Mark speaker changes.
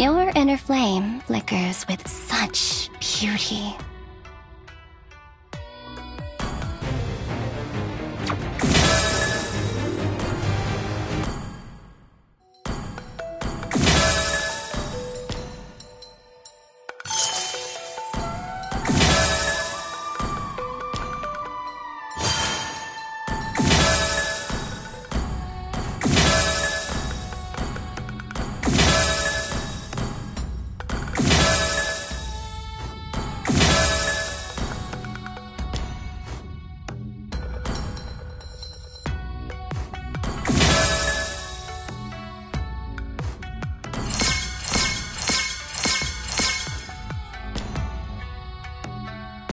Speaker 1: Your inner flame flickers with such beauty.